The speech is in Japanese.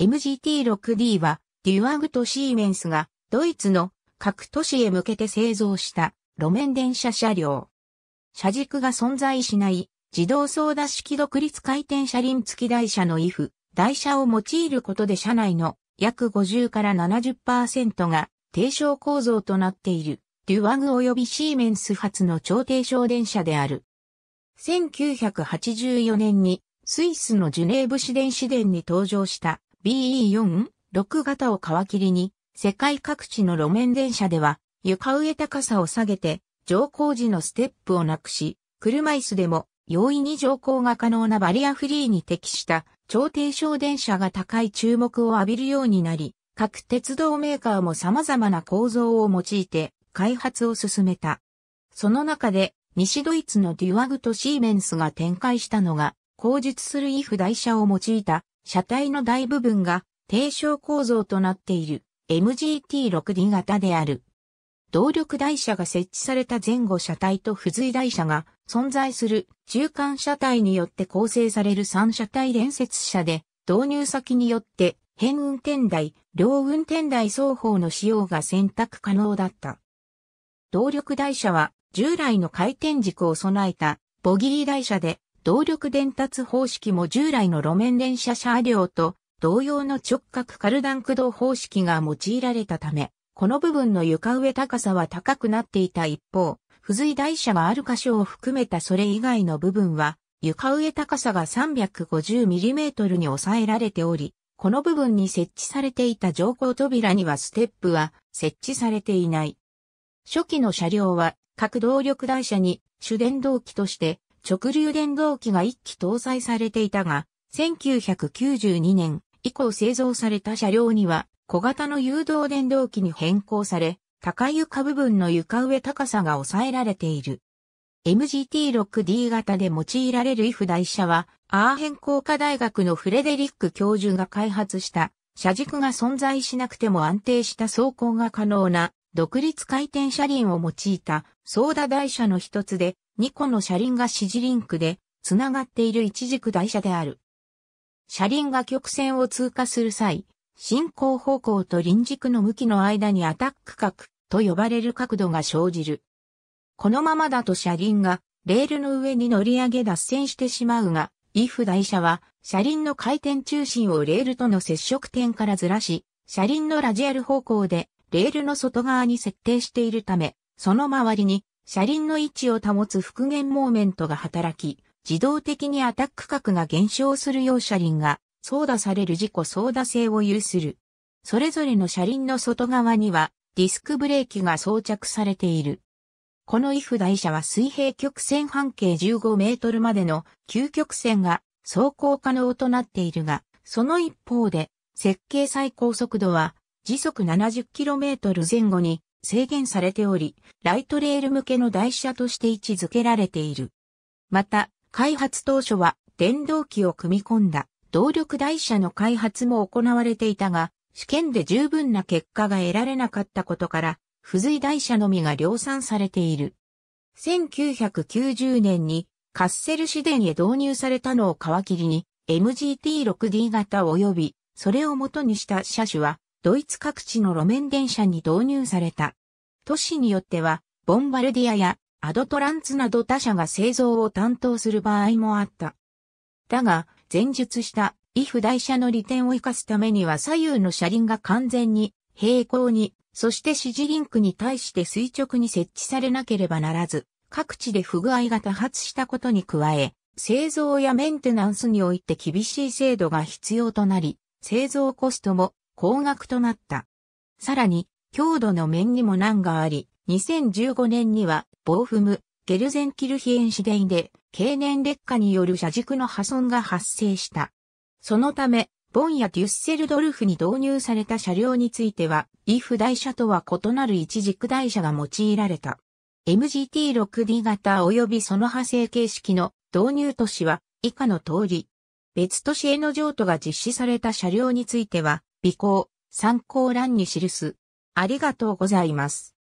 MGT6D はデュワグとシーメンスがドイツの各都市へ向けて製造した路面電車車両。車軸が存在しない自動操舵式独立回転車輪付き台車の IF、台車を用いることで車内の約50から70%が低床構造となっているデュワグ及びシーメンス発の超低床電車である。1984年にスイスのジュネーブ市電子電に登場した BE4、6型を皮切りに世界各地の路面電車では床上高さを下げて乗降時のステップをなくし、車椅子でも容易に乗降が可能なバリアフリーに適した超低床電車が高い注目を浴びるようになり、各鉄道メーカーも様々な構造を用いて開発を進めた。その中で西ドイツのデュワグとシーメンスが展開したのが、口述するイフ台車を用いた車体の大部分が低床構造となっている MGT6D 型である。動力台車が設置された前後車体と付随台車が存在する中間車体によって構成される3車体連接車で導入先によって変運転台、両運転台双方の使用が選択可能だった。動力台車は従来の回転軸を備えたボギー台車で動力伝達方式も従来の路面電車車両と同様の直角カルダン駆動方式が用いられたため、この部分の床上高さは高くなっていた一方、付随台車がある箇所を含めたそれ以外の部分は、床上高さが 350mm に抑えられており、この部分に設置されていた乗降扉にはステップは設置されていない。初期の車両は各動力台車に主電動機として直流電動機が1機搭載されていたが、1992年以降製造された車両には小型の誘導電動機に変更され、高床部分の床上高さが抑えられている。MGT6D 型で用いられる IF 台車は、アーヘン工科大学のフレデリック教授が開発した車軸が存在しなくても安定した走行が可能な独立回転車輪を用いたソーダ台車の一つで2個の車輪が指示リンクでつながっている一軸台車である。車輪が曲線を通過する際、進行方向と輪軸の向きの間にアタック角と呼ばれる角度が生じる。このままだと車輪がレールの上に乗り上げ脱線してしまうが、if 台車は車輪の回転中心をレールとの接触点からずらし、車輪のラジアル方向でレールの外側に設定しているため、その周りに車輪の位置を保つ復元モーメントが働き、自動的にアタック角が減少するよう車輪が操舵される自己操舵性を有する。それぞれの車輪の外側にはディスクブレーキが装着されている。この if 台車は水平曲線半径15メートルまでの急曲線が走行可能となっているが、その一方で設計最高速度は時速 70km 前後に制限されており、ライトレール向けの台車として位置づけられている。また、開発当初は電動機を組み込んだ動力台車の開発も行われていたが、試験で十分な結果が得られなかったことから、付随台車のみが量産されている。1990年にカッセル市電へ導入されたのを皮切りに MGT6D 型及びそれを元にした車種はドイツ各地の路面電車に導入された。都市によってはボンバルディアやアドトランツなど他社が製造を担当する場合もあった。だが、前述した if 台車の利点を活かすためには左右の車輪が完全に平行に、そして指示リンクに対して垂直に設置されなければならず、各地で不具合が多発したことに加え、製造やメンテナンスにおいて厳しい制度が必要となり、製造コストも高額となった。さらに、強度の面にも難があり、2015年には、ボーフム、ゲルゼンキルヒエンシデイで経年劣化による車軸の破損が発生した。そのため、ボンやデュッセルドルフに導入された車両については、IF 台車とは異なる一軸台車が用いられた。MGT6D 型及びその派生形式の導入都市は以下の通り。別都市への譲渡が実施された車両については、備考、参考欄に記す。ありがとうございます。